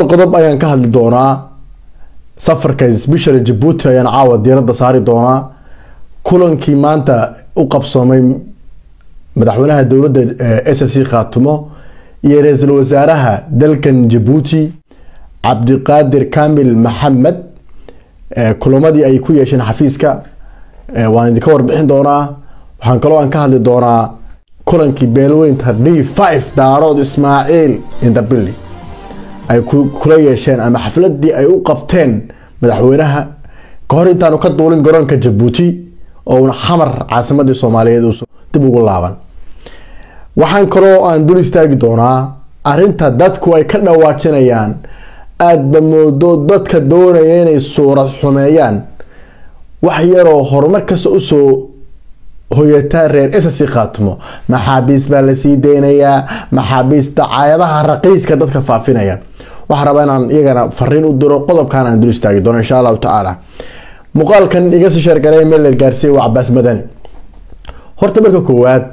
qodob ayaan ka hadli doonaa. Safarka isbishara jabuuti ayaan caawa diiradda saari doonaa. Kulankii maanta u qabsoomay madaxweynaha dowladda s c khaatumo iyo ra'iisul wasaaraha dalkan jabuuti cabdiqaadir kamil maxamed kulamadii ay ku yeesheen xafiiska waan idinka warbixin doonaa. Waxaan kaloo aan ka hadli doonaa kulankii beelweynta d five daarood ismaaciil indabili ay kula yeesheen ama xafladii ay u qabteen madaxweynaha kahor intaanu ka duulin garoonka jabuuti oo una xamar caasimadii soomaaliyeed dib ugu laaban. Waxaan kaloo aan dul istaagi doonaa arinta dadku ay ka dhawaajinayaan. Aadba moodo dadka doonaya inay suurad xumeeyaan. Wax yaroo horumar kasta u soo hoyataa reer ss khaatimo maxaabiis baa la sii deynayaa maxaabiis dacaayadaha raqiiska dadka faafinaya waxaa rabaa inaan iyagana fariin u diro qodobkan aan dul istaagi doono insha allahu tacaala muuqaalkan iga sii sheergaray meler gaarsiiya waa cabaas madani. Horta marka koowaad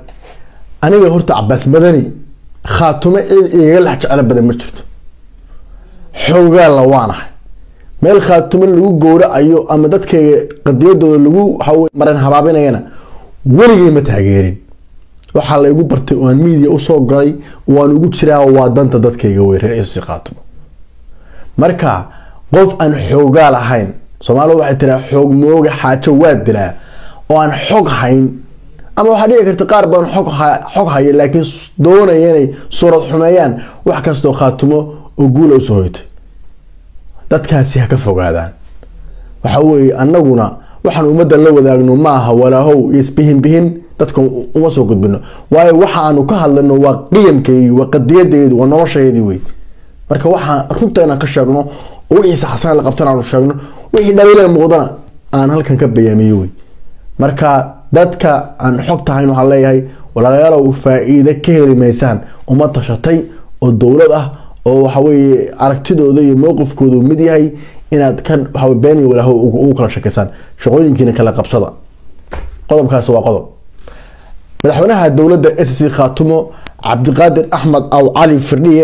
aniga horta cabaas madani khaatumo cid igaga lex jeclo badan ma jirto. Xoogaalla waanahay meel khaatumo lagu gowracayo ama dadkayga qadiyadooda lagu maran habaabinayana weligay ma taageerin. Waxaa la bartay aan miidia u soo galay waan ugu jiraa waa danta dadkayga ss khaatumo marka qof aan xoogaal ahayn soomaalida waxay tiraa xoog mooga xaajo waa dilaa. Oo aan xog hayn ama waxaa dhici karta qaar baan xog haya laakiin doonaya inay suurad xumeeyaan wax kastoo khaatumo oo guula u soo hoytay. Dadkaasi ha ka fogaadaan. Waxa weeye anaguna waxaan ummadda la wadaagno maaha walaahow iyo isbihinbihin dadka uma soo gudbino waayo waxa aanu ka hadlano waa qiyamkeedii waa qadiyadeedi waa noloshaydii wey marka waxaan runta inaan ka sheegno oo wixii la qabtan aanu sheegno wixii dhaliila muuqdana aan halkan ka bayaamiyo wey marka dadka aan xog tahayn waxaan leeyahay walaalayaalow faa-iide ka heli maysaan uma tashatay oo dowlad ah oo waxaweye aragtidooda iyo mowqifkoodu mid yahay inaad ka been iyo walaaho ugu kala shakeysaan shaqooyinkiina kala qabsada. Qodobkaas waa qodob. Madaxweynaha dowladda s c khaatumo cabdiqaadir axmed aw cali firdhiye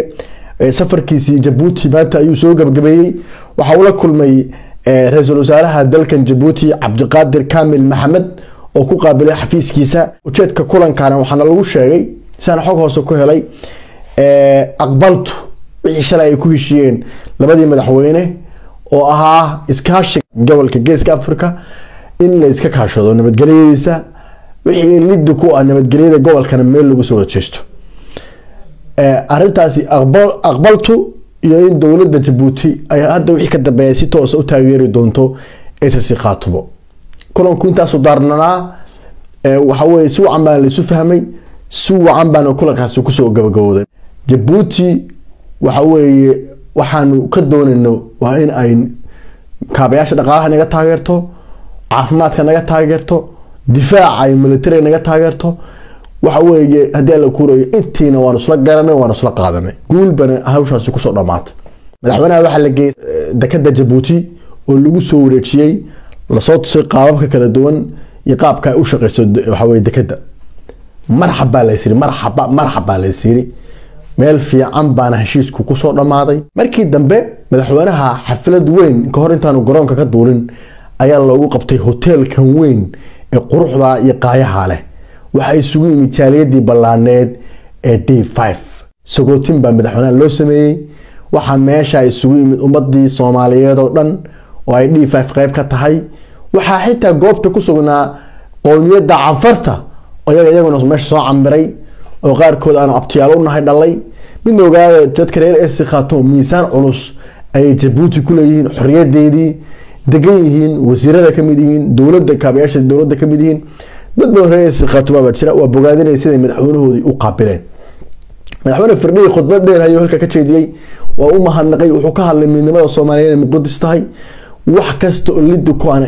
safarkiisii jabuuti maanta ayuu soo gabagabeeyey waxa uu la kulmay ra'iisul wasaaraha dalkan jabuuti cabdiqaadir kamil maxamed oo ku qaabilay xafiiskiisa. Ujeedka kulankana waxaana lagu sheegay siaan xog hoose ku helay aqbaltu wixii shalay ay ku heshiiyeen labadii madaxweyne oo ahaa iskaashiga gobolka geeska africa in la iska kaashado nabadgelyadiisa wixii lidi ku ah nabadgelyada gobolkana meel lagu soo wajeesto arintaasi aqbaltu iyo in dowladda jabuuti ay hadda wixii ka dambeeya si toosa u taageeri doonto ss khaatumo kulanku intaasu daarnanaa waxaweye si wacan baan laisu fahmay si wacan baana kulankaasi ku soo gabagabooday. Jabuuti waxa weeye waxaanu ka doonayno waa in ay kaabayaasha dhaqaalaha naga taageerto caafimaadka naga taageerto difaaca ay militariga naga taageerto waxa weeye haddii alla kuurayo intiina waanu isla garanay waanu isla qaadanay. Guulbana hawshaasi ku soo dhamaatay madaxweynaha waxaa la geeyay dekada jabuuti oo lagu soo wareejiyey la soo tusay qaababka kala duwan iyo qaabka ay u shaqeyso waxaweye dekada marxab baa laysiri marxaba marxab baa laysiri meel fiican baana heshiisku ku soo dhammaaday. Markii dambe madaxweynaha xaflad weyn kahor intaanu garoonka ka duulin ayaa loogu qabtay hoteelkan weyn ee quruxda iyo qaayaha leh waxaa isugu yimid jaaliyadii ballaaneed ee d five sagootin baa madaxweynaha loo sameeyey waxaa meesha isugu yimid ummadii soomaaliyeed oo dhan oo ay d qeyb ka tahay waxaa xitaa goobta ku sugnaa qowmiyadda cafarta iyaga iyaguna meesha soo cambiray oo qaarkood aanu abtiyaal u nahay dhalay midna ogaada dadka reer s khaatumo miisaan culus ayay jabuuti ku leeyihiin xoriyadeedii degan yihiin wasiirada ka mid yihiin dowladda kaabayaasha dowladda ka mid yihiin dad badan reer s khaatuma baa jira waa bogaadinaya siday madaxweynahoodii u qaabileen. Madaxweyne firdhiyi khudbad dheer ayuu halka ka jeediyey waa u mahadnaqay wuxuu ka hadlay midnimada soomaaliyeed inay muqadis tahay. Wax kasta oo lidi ku ana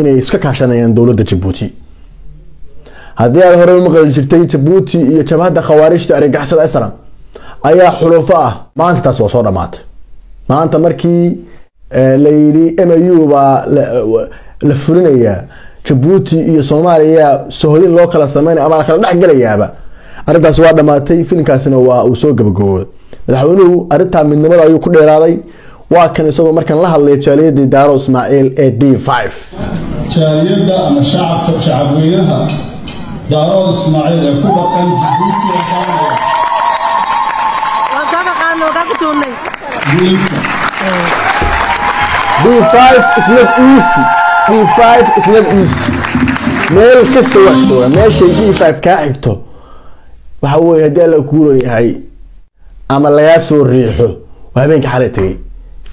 inay iska kaashanayaan dowladda jabuuti. Haddii aad hore umaqli jirtay jabuuti iyo jabhadda khawaarijta argagaxsada islam ayaa xulufo ah. Maanta taas waa soo dhamaatay maanta markii layidhi m u baa la fulinayaa jabuuti iyo soomaaliya sohodin loo kala sameynaya ama la kala dhexgelayaaba arrintaas waa dhamaatay filimkaasina waa uu soo gabagabooday. Madaxweynuhu arrintaa midnimada ayuu ku dheeraaday. Waa kan isagoo markaan la hadlaya jaaliyadii daaro ismaaciil ee d jaaliyadda ama shacabka shacabweynaha daarood ismaaciil ee ku dhaqan d easy is meel kasta waa jooga meeshay d five kaa xigto waxa weeye haddii alla kuuran yahay ama lagaa soo riixo waa habeenka xalay tegay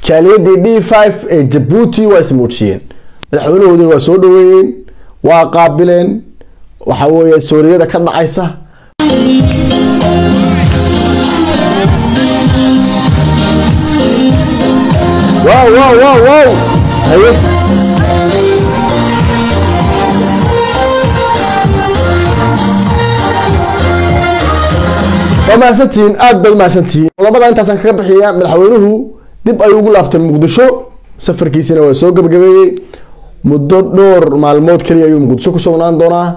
jaaliyadii d five ee jabuuti waa ismuujiyeen madaxweynahoodina waa soo dhaweeyeen waa qaabileen waxa weeye sooriyada ka dhacaysa. Wow wow wow wow waa aada baad mahadsantihiin qodobada intaasaan kaga bixiya madaxweynuhu dib ayuu ugu laabtay muqdisho. Safarkiisina waa soo gabagabeeyey muddo dhowr maalmood keliya ayuu muqdisho ku sugnaan doonaa.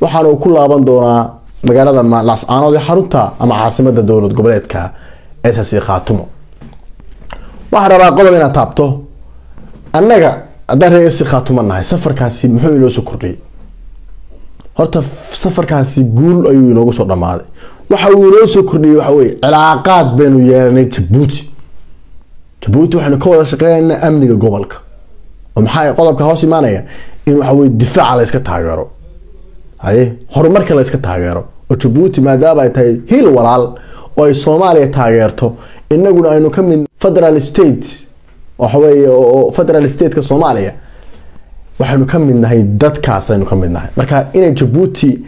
Waxaana uu ku laaban doonaa magaalada laascaanood ee xarunta ama caasimada dowlad goboleedka ss khaatumo. Waxaan rabaa qodob inaad taabto. Annaga haddaan reer ss khaatumo nahay safarkaasi muxuu inoo soo kordhiyey? Horta safarkaasi guul ayuu inoogu soo dhammaaday waxa uu inoo soo kordhiyey waxa weye cilaaqaad baynu yeelanay jabuuti jabuuti waxaynu ka wada shaqeynaynaa amniga gobolka. Oo maxaa qodobka hoos imaanaya? In waxa weye difaaca la yska taageero. Haye. Horumarka la yska taageero. Oo jabuuti maadaama ay tahay hiil walaal oo ay soomaaliya taageerto. Inaguna aynu ka mid federal state waxaweye oo federal stateka soomaaliya. Waxaynu ka mid nahay dadkaas aynu ka mid nahay marka inay jabuuti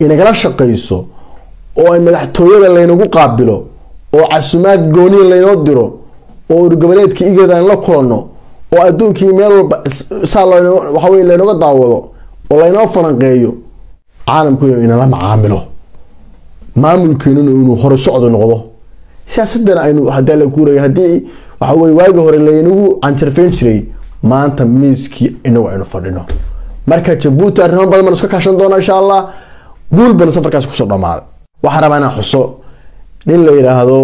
inagala shaqeyso oo ay madaxtooyada laynagu qaabilo oo casumaad gooniya laynoo diro oo urgoboleedka igad aan la kulanno oo adduunkii meel walba saa laynooga daawado oo laynoo falanqeeyo caalamku inuu inala macaamilo. Maamulkeenuna inuu hore socdo noqdo. Siyaasadana aynu hadaa la kuuraya haddii waxaweye waagi hore laynagu canjarfeyn jiray maanta miiskii inagu aynu fadhino. Marka jabuuti arrimo badan baan iska kaashan doona insha allah. Guul banu safarkaas ku soo dhamaaday waxaa rabaa inaan xuso. Nin la yidhaahdo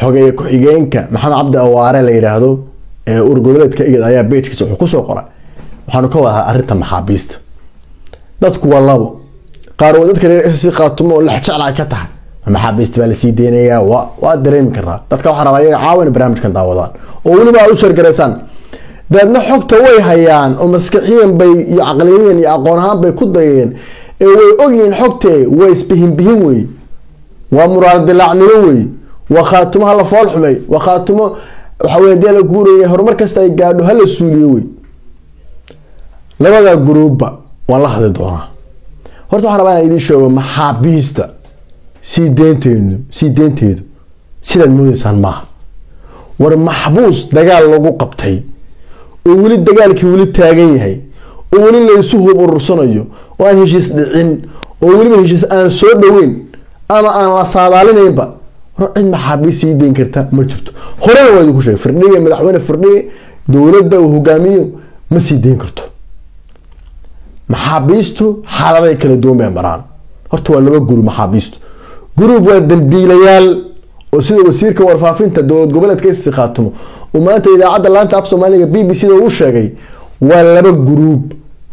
xogeeye ku-xigeenka maxamed cabdi awaare la yidhaahdo ee urgoboleedka igad ayaa bejkiisa wuxuu ku soo qoray. Waxaanu ka wadahaa arrinta maxaabiista. Dadku waa labo. Qaar waa dadka reer ss khaatumo oo lexjecla ay ka tahay. Maxaabiista baa la sii deynayaa wa waa dareemi karaa dadka waxaa rabaa iyaga caawa in barnaamijkan daawadaan. Oo weliba aad u sheergaraysaan dabeedna xogta way hayaan oo maskaxiyan bay iyo caqliyayan iyo aqoon ahaan bay ku dayeen ee way ogyihiin xogtee waa isbihinbihin wey. Waa muraal dilaacnimo wey. Waa khaatumo hala fool xumay waa khaatumo waxawey haddii la guuraya horumar kasta ay gaadho hala suuliyo wey. Labada gruubba waan la hadli doonaa. Horta waxaan rabaa inaan idiin sheego maxaabiista sii deynteedu sii deynteedu sidaad moodeysaan maaha. War maxbuus dagaal lagu qabtay oo weli dagaalkii weli taagan yahay oo weli laysu hub urursanayo oo aan heshiis dhicin oo weliba heshiis aan soo dhaweyn ama aan la saadaalinaynba war cid maxaabiis sii deyn karta ma jirto. Horena waa idinku sheegay firdhiga madaxweyne firdhige dowladda uu hogaamiyo ma sii deyn karto. Maxaabiistu xaaladay kala duwan bay maraan horta waa laba guri maxaabiistu gurub waa dambiilayaal oo sida wasiirka warfaafinta dowlad goboleedka isi khaatumo uu maanta idaacadda laanta af soomaaliga b b c da uu sheegay waa laba guruub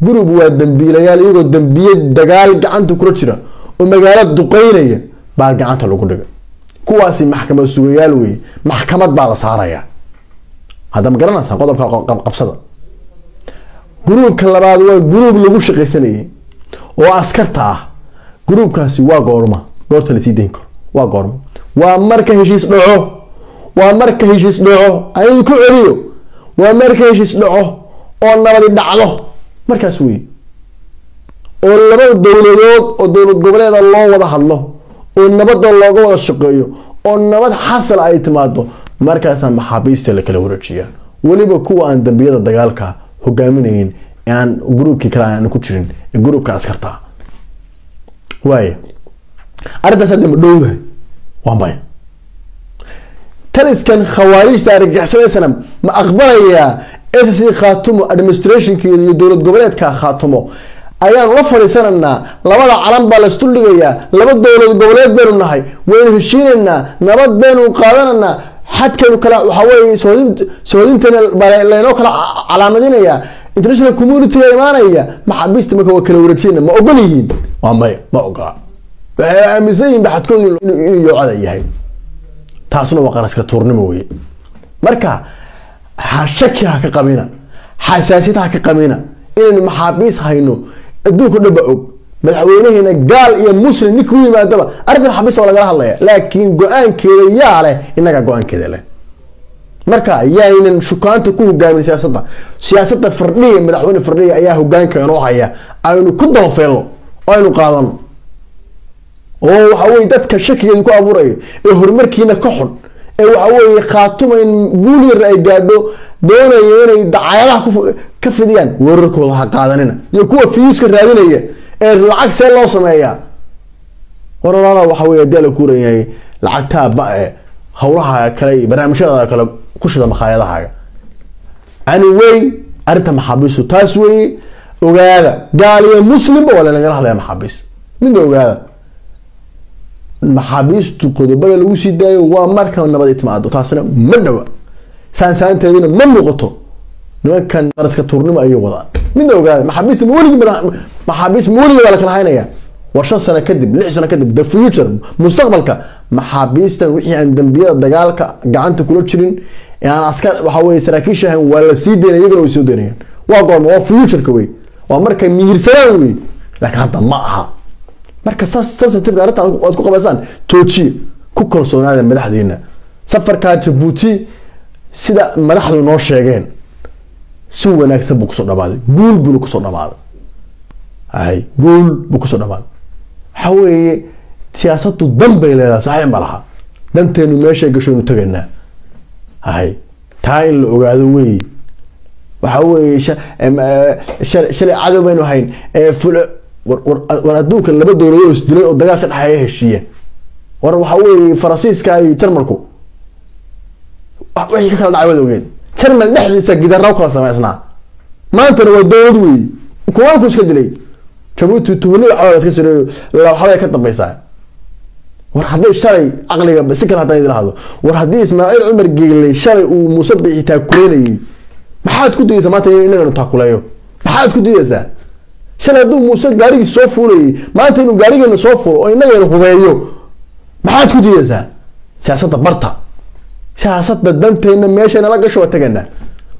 gurub waa dambiilayaal iyagoo dambiye dagaal gacanta kula jira oo magaalo duqeynaya baa gacanta lagu dhigay kuwaasi maxkamad sugayaal wey maxkamad baa la saaraya. Hadda ma garanaysaa qodobka qabsada. Guruubka labaad waa guruub lagu shaqaysanayay oo askarta ah. Guruubkaasi waa goorma. Goorta la sii dayn karo waa goorma. Waa marka heshiis dhaco waa marka heshiis dhaco anigu ku celiyo. Waa marka heshiis dhaco oo nabadi dhacdo markaas wey oo laba dowladood oo dowlad goboleeda loo wada hadlo oo nabada looga wada shaqeeyo oo nabad xasal ay timaado markaasaa maxaabiista la kala wareejiyaa. Weliba kuwa aan dambiyada dagaalka hogaaminayn aan gruubkii kale aan ku jirin gruubka askarta. Waaya arrintaas hadda ma dhowdahay waa maya taliskan khawaarijta argagixisadaysana ma aqbalayaa c khaatumo administrationkeeda iyo dowlad goboleedka khaatumo. Ayaanu la fadhiisanaynaa labada calan baa laisduldhigayaa laba dowlad goboleed baynu nahay waynu heshiinaynaa nabad baynu qaadanaynaa xadkaynu kala waxaa weeye soodin soodintana baa laynoo calaamadinayaa international community-ga imaanaya maxaabiista marka waa kala wareejiyana ma ogol waa maya ma ogola waxay aaminsan yihiin baxadkoodu inuu yoocada yahay. Taasna waa qaraska tuurnimo weye marka ha shaki ha ka qabina xasaasiyad ha ka qabina inaynu maxaabiis hayno adduunka o dhan ba og madaxweynaheena gaal iyo muslim ninka u yimaadaba arrinta maxaabiista waa lagala hadlaya laakiin go'aankeeda yaa leh innagaa go'aankeeda leh. Marka yaynan shukaanta ku hogaamin siyaasadda. Siyaasadda firdhiga madaxweyne firdhiga ayaa hogaanka inoo haya. Aynu ku dabafeelno oo aynu qaadano oo waxa weye dadka shakigeedu ku abuurayo ee horumarkiina ka xun ee khaatuma in guul yar ay gaadho doonaya inay dacaayadaha ku- ka fidiyaan. Weerarkooda ha qaadanina. Iyo kuwa fiiska raadinaya ee lacag see loo sameeyaa war walaala waxa weye haddii la kuuran yahay lacagtaa ba'e howlaha kale iyo barnaamijyada kale ku shida makhaayadahaaga. Anyway arrinta maxaabiistu taas weeye ogaada. Gaal iyo muslimba waa lanagala hadlaya maxaabiis midna ogaada maxaabiistu qodobada lagu sii daayo waa marka nabad ay timaado taasna ma dhawa saansaanteedina ma muuqato. Nimankan qaraska tuurnimo ayay wadaan midna ogaada maxaabiista ma weligii maxaabiis ma la kala haynaya war shan sano kadib lix sano kadib the future mustaqbalka maxaabiistan wixii aan dambiyada dagaalka gacanta kula jirin aan askar waxa weye saraakiisha ahayn waa la sii daynaya iyagana way soo daynayaan waa goorma waa futureka wey. Waa markay miyirsanaan wey. Laakiin hadda ma aha marka saas sensitiveka arrinta aad ku qabaysaan joojiye ku kalsoonaada madaxdeena safarkaa jabuuti sida madaxdu noo sheegeen si wanaagsan buu ku soo dhamaaday. Guul buuna ku soo dhamaaday. Hay guul buu ku soo dhamaaday. Waxa weeye siyaasadu dan bay leedahay saxiix ma laha. Danteenu meeshay gashaynu tagaynaa hay taa in la ogaado weeye waxa weeye sha- em, eh, shalay cadow baynu hayn ful- war- adduunka laba dowladood oo isdilay oo dagaal ka dhexeeya heshiiya. War waxa weeye faransiiska iyo jarmalku. Wax- wixii ka kala dhacay waad ogeed jarmal dhexdiisa gidarra kala samaysnaa maantana waa dowlad weeye. Kuwaanku iska dilay. Jabuuti tuhni waxbaa iska sireeyo ka dambaysaa. War hadday shalay caqliga si kale haddaan idin lahado war haddii ismaaciil cumar geeley shalay uu muuse bixi taakuleynayay maxaad ku dayeysaa maanta in taakuleeyo? Maxaad ku dayeysaa shalay hadduu muuse gaarigii soo fuulayay maanta inuu gaarigeena soo fuulo oo inagayna hubeeyo maxaad ku dayeysaa siyaasadda barta. Siyaasadda danteena meesha gasho waa tagaynaa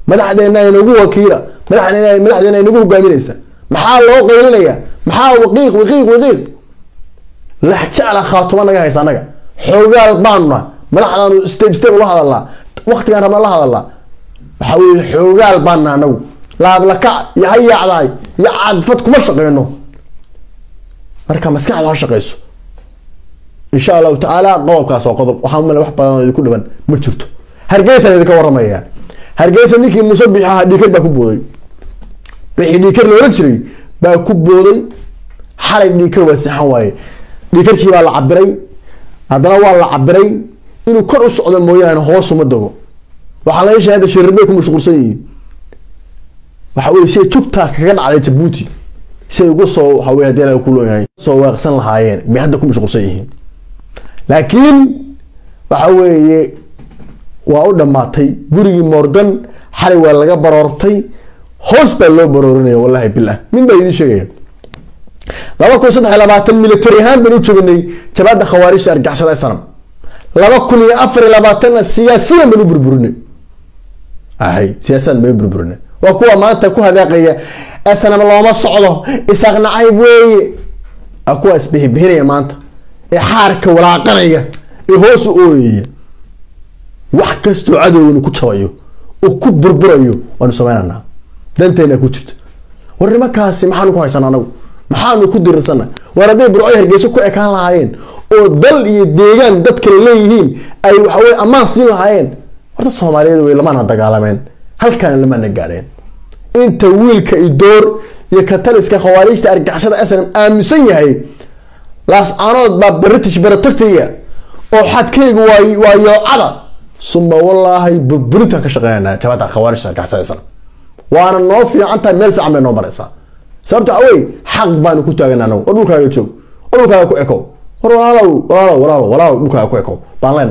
madaxdeena inagu wakiila madaxdeena madaxdeena inagu hogaaminaysa. Maxaa loo qaylinaya maxaa waqiiq waqiiq waqiiq? Lax jecla khaatuma naga haysa anaga. Xoogaal baanuna madaxdaanu step step ula hadalnaa waqtigaan rabna la hadalnaa waxa weye xoogaal baanna anagu. Laablakac iyo hayaacdahay iyo cadfad kuma shaqeyno marka maskaxda ha shaqeyso insha allahu tacaala qodobkaas waa qodob waxaa umale wax badan oo idinku dhiban ma jirto. Hargeysaan idinka waramaya hargeysa ninkii muuse bixi ahaa dhiikar baa ku booday. Wixii dhiikar loola jiray baa ku booday. Xalay dhiikar waa sixan waaye. Dhiikarkii baa la cabiray haddana waa la cabiray inuu kor u socdo mooyaane hoos uma dago waxaa laga sheegay hadda ku mashquulsan yihiin waxa weye siay jugtaa kaga dhacday jabuuti si ay uga soo looyahay soo waaqsan lahaayeen bay hadda ku mashquulsan yihiin. Laakiin waxa weeye waa u dhammaatay gurigii morgan xalay waa laga baroortay hoos baa loo baroorinaya wallahi bilah min baa idiin sheegaya. laba kun saddex labaatan military ahaan baan u joognay jabaadda khawaarijta argixisada sanam laba kun iyo afar iyo labaatanna siyaasiyan baan u burburinay. Ahay siyaasiyan baan u burburinay waa kuwa maanta ku hadaaqaya sanam looma socdo. Isaaq nacayb weeye. Waa kuwa isbihibihiraya maanta. Ee xaarka walaaqanaya ee hoos u ooyaya. Wax kastoo cadowganu ku jabayo oo ku burburayo waanu sameynanaa. Danteena ku jirto. War nimankaasi maxaanu ku haysanaa anagu? Maxaanu ku dirirsana war hadday burcoy hargeyso ku ekaan lahaayeen? Oo dal iyo deegaan dad kale leeyihiin ay waxaweye ammaan siin lahaayeen? Horta soomaaliyeed wey lamana dagaalameen halkaana lamana gaadheen. Inta wiilka idoor iyo kataliska khawaarijta argixisada snm aaminsan yahay laas-aanood baa british baratogtaya oo xadkaygu waa yoocada suma wallaahi burburintaan ka shaqeynanaa jabaadda khawaarijta argixisada snm waana noo fiican tahay meel fiican bay noo maraysaa. Sababta awey xaq baanu ku taagan anagu war dhulkaaga joog war dhulkaaga ku ekow war walaalow walaalow walaalow walaalow dhulkaaga ku ekow baan leen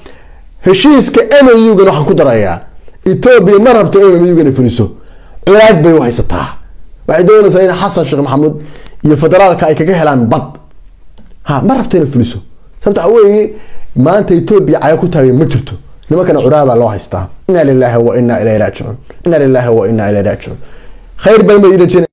heshiiska mugana waxaan ku darayaa etoobiya ma rabto mugana fuliso. Ciraad bay u haysataa. Waxay doonaysaa in xasan sheekh maxamuud iyo federaalka ay kaga helaan bad. Ha ma rabto inay fuliso. Sababta waxa weeye maanta etoobiya caya ku taagay ma jirto. Nimankana curaha baa loo haystaa. Inna lillahi wa inna ilayhi raajicuun. Inna lillahi wa inna ilayhi raajicuun. Khayr badan baa idin rajeynaya